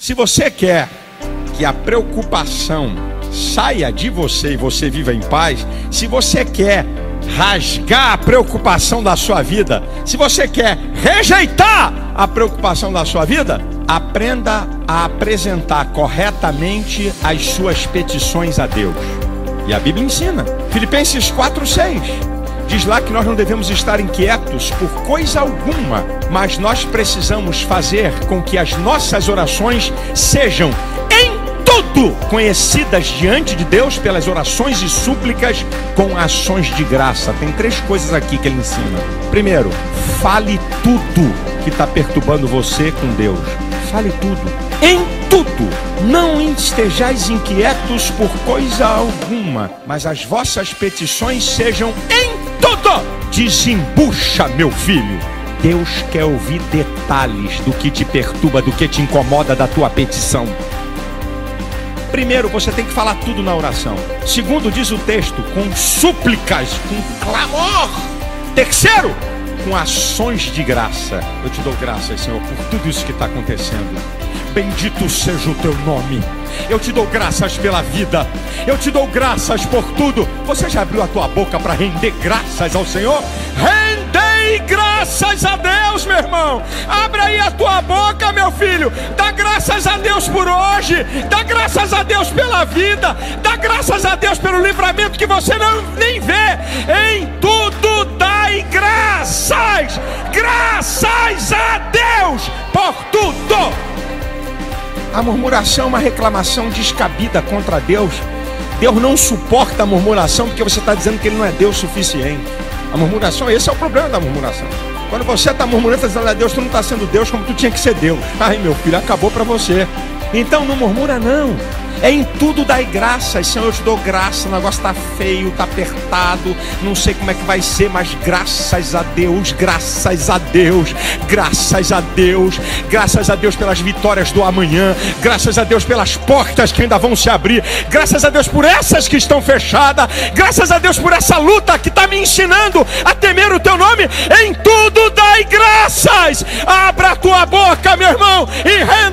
Se você quer que a preocupação saia de você e você viva em paz, se você quer rasgar a preocupação da sua vida, se você quer rejeitar a preocupação da sua vida, aprenda a apresentar corretamente as suas petições a Deus. E a Bíblia ensina, Filipenses 4:6 diz lá que nós não devemos estar inquietos por coisa alguma, mas nós precisamos fazer com que as nossas orações sejam em tudo conhecidas diante de Deus pelas orações e súplicas com ações de graça. Tem três coisas aqui que ele ensina. Primeiro, fale tudo que está perturbando você com Deus. Fale tudo. Em tudo. Não estejais inquietos por coisa alguma, mas as vossas petições sejam em tudo. Desembucha, meu filho. Deus quer ouvir detalhes do que te perturba, do que te incomoda da tua petição. Primeiro, você tem que falar tudo na oração. Segundo, diz o texto, com súplicas, com clamor. Terceiro, com ações de graça. Eu te dou graças, Senhor, por tudo isso que está acontecendo. Bendito seja o teu nome. Eu te dou graças pela vida. Eu te dou graças por tudo. Você já abriu a tua boca para render graças ao Senhor? Rendei graças a Deus, meu irmão. Abra aí a tua boca, meu filho. Dá graças a Deus por hoje. Dá graças a Deus pela vida. Dá graças a Deus pelo livramento que você não nem vê. Em tudo A murmuração é uma reclamação descabida contra Deus. Deus não suporta a murmuração porque você está dizendo que Ele não é Deus suficiente. A murmuração, esse é o problema da murmuração. Quando você está murmurando, dizendo a Deus, tu não está sendo Deus como tu tinha que ser Deus. Ai, meu filho, acabou para você. Então não murmura, não. É em tudo dai graças, Senhor, eu te dou graça. O negócio está feio, está apertado, não sei como é que vai ser, mas graças a Deus, graças a Deus, graças a Deus, graças a Deus pelas vitórias do amanhã, graças a Deus pelas portas que ainda vão se abrir, graças a Deus por essas que estão fechadas, graças a Deus por essa luta que está me ensinando a temer o teu nome. Em tudo dai graças. Abra a tua boca, meu irmão, e renda.